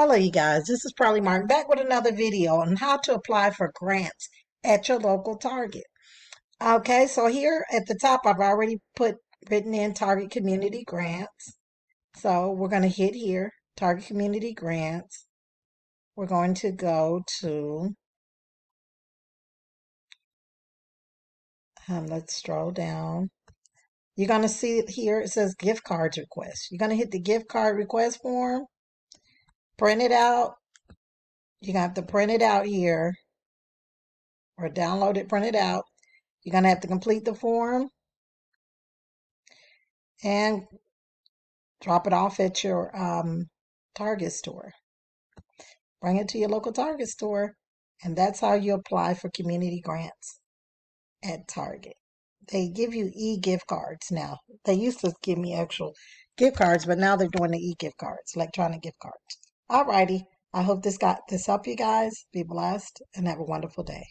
Hello, you guys. This is Pearly Martin back with another video on how to apply for grants at your local Target. Okay, so here at the top, I've already put written in Target Community Grants. So we're going to hit here, Target Community Grants. We're going to go to, um, let's scroll down. You're going to see here, it says gift cards request. You're going to hit the gift card request form print it out. You're going to have to print it out here or download it, print it out. You're going to have to complete the form and drop it off at your um, Target store. Bring it to your local Target store, and that's how you apply for community grants at Target. They give you e-gift cards now. They used to give me actual gift cards, but now they're doing the e-gift cards, electronic gift cards. Alrighty. I hope this got this help you guys. Be blessed and have a wonderful day.